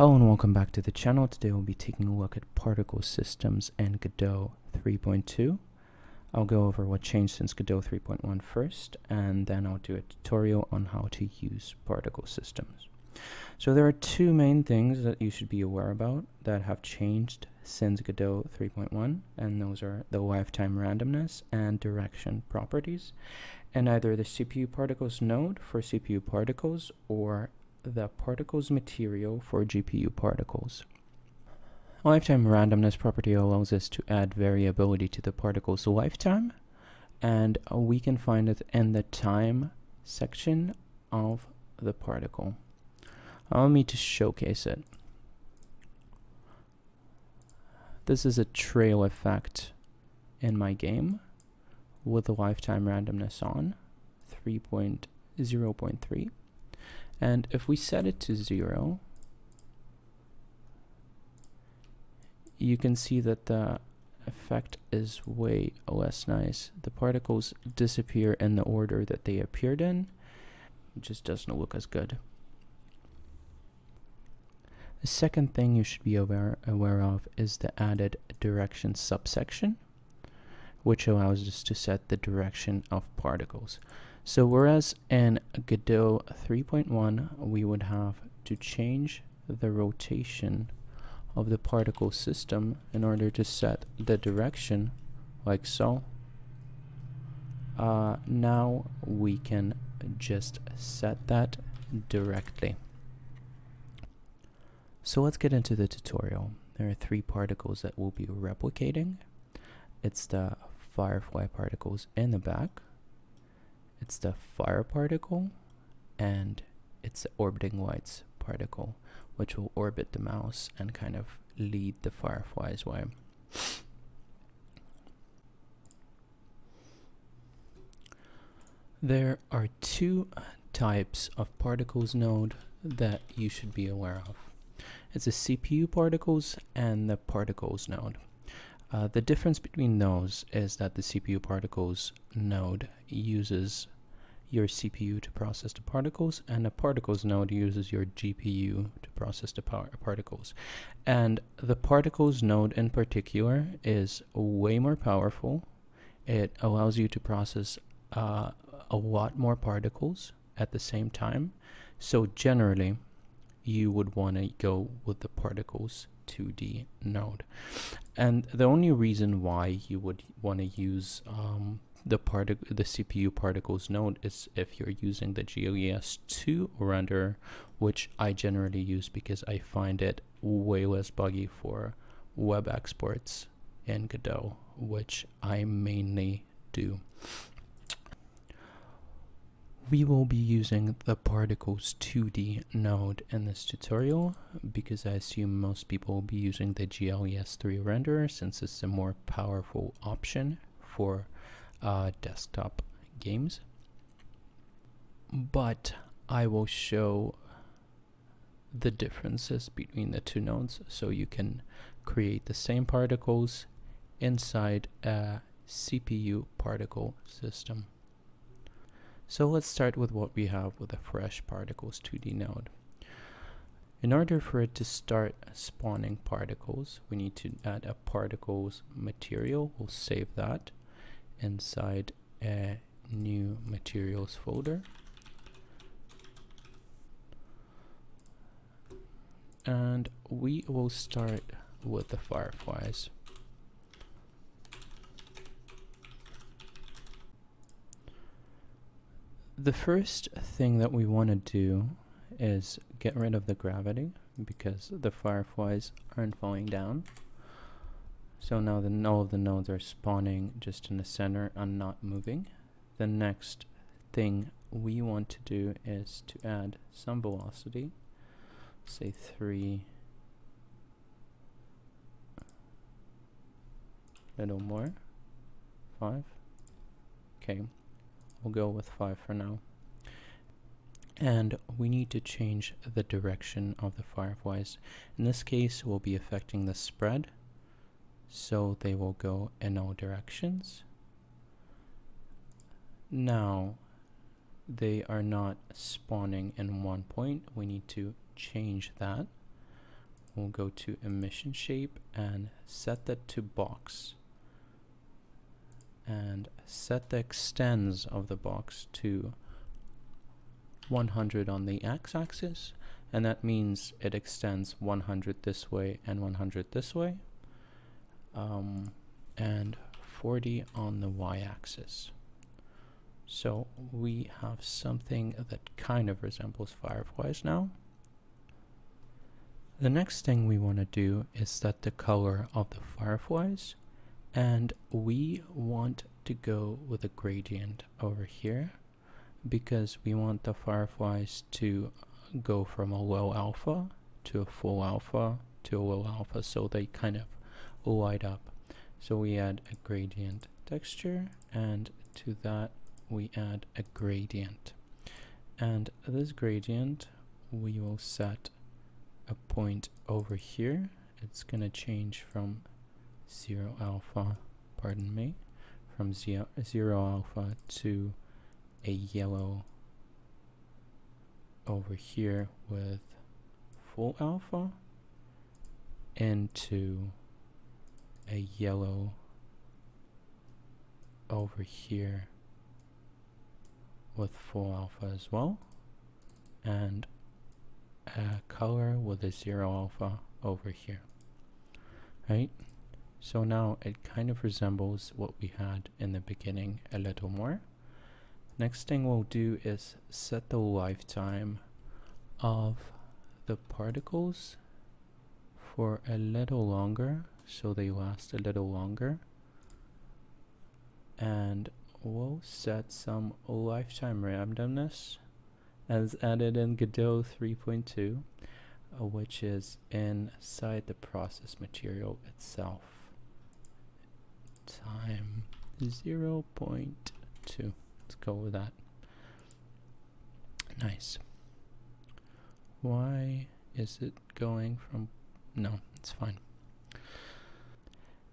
Hello and welcome back to the channel. Today we'll be taking a look at particle systems and Godot 3.2. I'll go over what changed since Godot 3.1 first, and then I'll do a tutorial on how to use particle systems. So there are two main things that you should be aware about that have changed since Godot 3.1, and those are the lifetime randomness and direction properties, and either the CPU particles node for CPU particles or the particles material for GPU particles. Lifetime randomness property allows us to add variability to the particle's lifetime, and we can find it in the time section of the particle. Allow me to showcase it. This is a trail effect in my game with the lifetime randomness on 3.0.3 and if we set it to zero you can see that the effect is way less nice. The particles disappear in the order that they appeared in. It just doesn't look as good. The second thing you should be aware, aware of is the added direction subsection, which allows us to set the direction of particles. So whereas in Godot 3.1, we would have to change the rotation of the particle system in order to set the direction, like so, uh, now we can just set that directly. So let's get into the tutorial. There are three particles that we'll be replicating. It's the firefly particles in the back, it's the fire particle, and it's the orbiting lights particle, which will orbit the mouse and kind of lead the fireflies way. There are two types of particles node that you should be aware of. It's the CPU particles and the particles node. Uh, the difference between those is that the CPU particles node uses your CPU to process the particles, and the particles node uses your GPU to process the particles. And the particles node in particular is way more powerful. It allows you to process uh, a lot more particles at the same time. So generally, you would want to go with the particles 2D node. And the only reason why you would want to use um, the particle, the CPU particles node is if you're using the GLES2 render, which I generally use because I find it way less buggy for web exports in Godot, which I mainly do. We will be using the particles 2D node in this tutorial because I assume most people will be using the GLES3 renderer since it's a more powerful option for uh, desktop games. But I will show the differences between the two nodes so you can create the same particles inside a CPU particle system. So let's start with what we have with a fresh particles 2D node. In order for it to start spawning particles, we need to add a particles material. We'll save that inside a new materials folder. And we will start with the fireflies. The first thing that we want to do is get rid of the gravity because the fireflies aren't falling down. So now the, all of the nodes are spawning just in the center and not moving. The next thing we want to do is to add some velocity, say 3, a little more, 5, okay. We'll go with 5 for now. And we need to change the direction of the fireflies. In this case, we'll be affecting the spread. So they will go in all directions. Now, they are not spawning in one point. We need to change that. we'll go to emission shape and set that to box and set the extends of the box to 100 on the x-axis and that means it extends 100 this way and 100 this way um, and 40 on the y-axis. So we have something that kind of resembles fireflies now. The next thing we want to do is set the color of the fireflies and we want to go with a gradient over here because we want the fireflies to go from a low alpha to a full alpha to a low alpha so they kind of light up. So we add a gradient texture and to that we add a gradient. And this gradient we will set a point over here. It's gonna change from 0 alpha pardon me from zero, zero alpha to a yellow over here with full alpha into a yellow over here with full alpha as well and a color with a zero alpha over here right so now it kind of resembles what we had in the beginning a little more. Next thing we'll do is set the lifetime of the particles for a little longer so they last a little longer and we'll set some lifetime randomness as added in Godot 3.2 uh, which is inside the process material itself time 0 0.2. Let's go with that. Nice. Why is it going from... No, it's fine.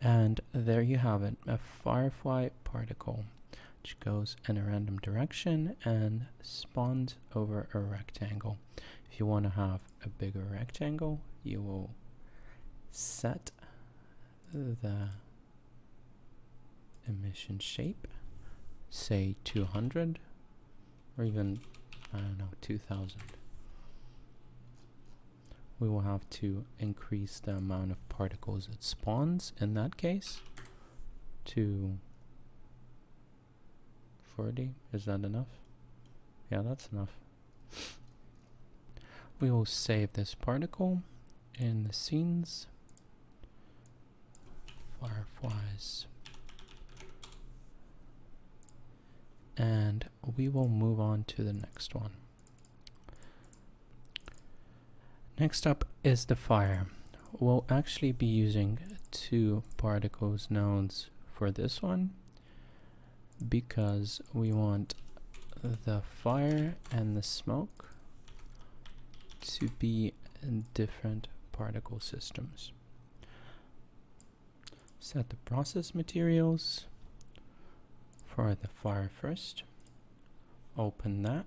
And there you have it, a firefly particle which goes in a random direction and spawns over a rectangle. If you want to have a bigger rectangle, you will set the emission shape, say 200 or even, I don't know, 2000. We will have to increase the amount of particles it spawns in that case to 40. Is that enough? Yeah, that's enough. We will save this particle in the scenes. Fireflies. and we will move on to the next one. Next up is the fire. We'll actually be using two particles nodes for this one because we want the fire and the smoke to be different particle systems. Set the process materials for the fire first. Open that.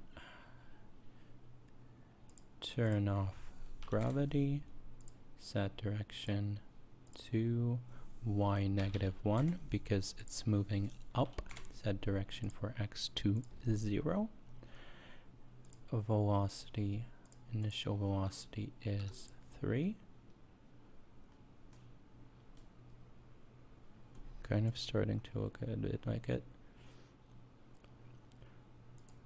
Turn off gravity. Set direction to y negative 1 because it's moving up. Set direction for x to 0. Velocity, initial velocity is 3. Kind of starting to look a bit like it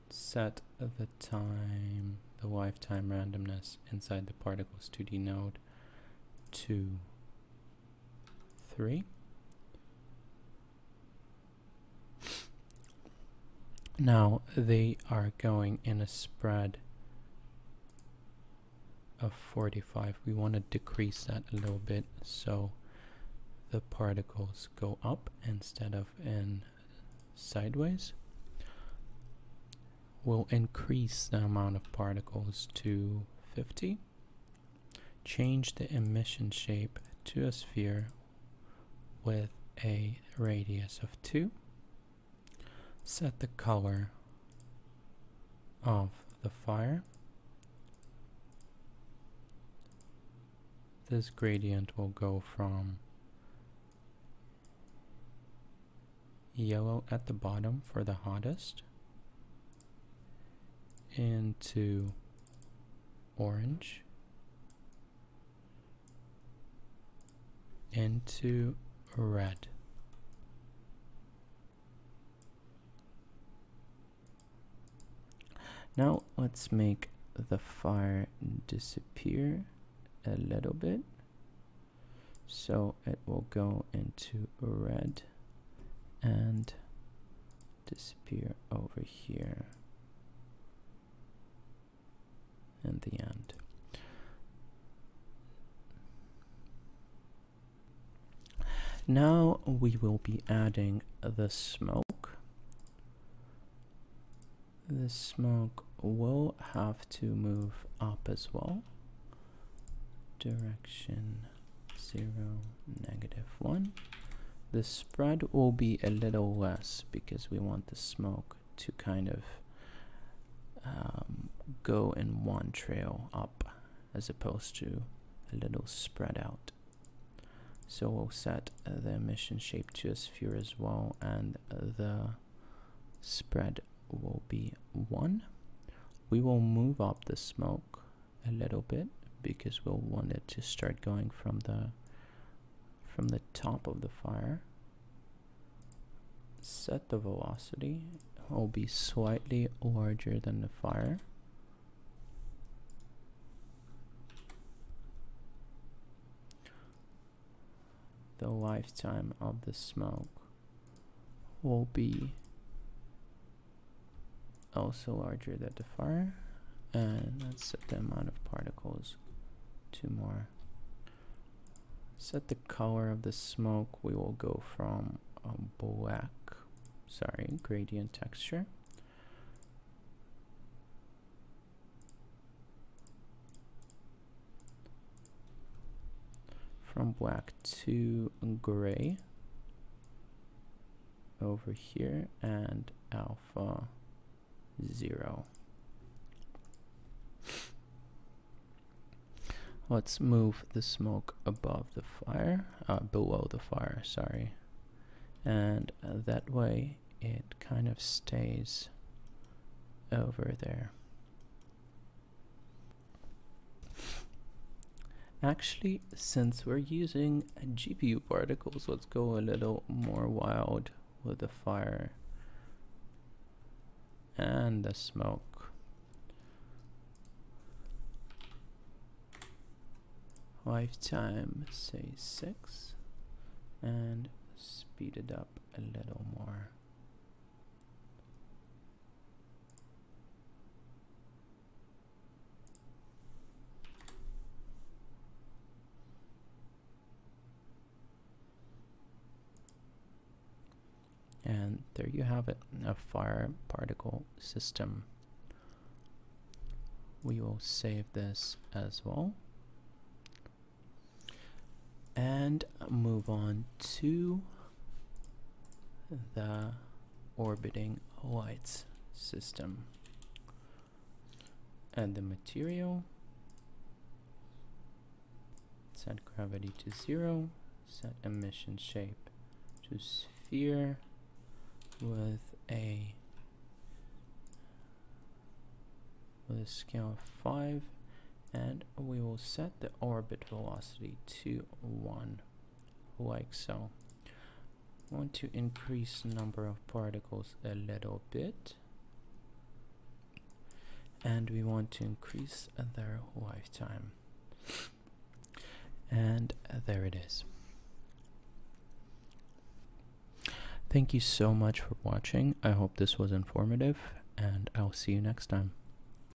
set the time, the lifetime randomness inside the particles 2D node to 3. Now they are going in a spread of 45. We want to decrease that a little bit so the particles go up instead of in sideways will increase the amount of particles to 50. Change the emission shape to a sphere with a radius of 2. Set the color of the fire. this gradient will go from yellow at the bottom for the hottest into orange into red. Now let's make the fire disappear a little bit. So it will go into red and disappear over here in the end. Now we will be adding the smoke. The smoke will have to move up as well. Direction 0, negative 1. The spread will be a little less because we want the smoke to kind of um, go in one trail up as opposed to a little spread out. So we'll set the emission shape to a sphere as well and the spread will be 1. We will move up the smoke a little bit because we'll want it to start going from the from the top of the fire. Set the velocity will be slightly larger than the fire. The lifetime of the smoke will be also larger than the fire and let's set the amount of particles to more. Set the color of the smoke we will go from black sorry gradient texture from black to gray over here and alpha 0 let's move the smoke above the fire uh, below the fire sorry. And uh, that way it kind of stays over there actually since we're using GPU particles let's go a little more wild with the fire and the smoke. Lifetime say 6 and speed it up a little more and there you have it a fire particle system. We will save this as well. And move on to the orbiting lights system. Add the material, set gravity to zero, set emission shape to sphere with a with a scale of 5 and we will set the orbit velocity to 1 like so. Want to increase number of particles a little bit. And we want to increase their lifetime. And there it is thank you so much for watching. I hope this was informative and i'll see you next time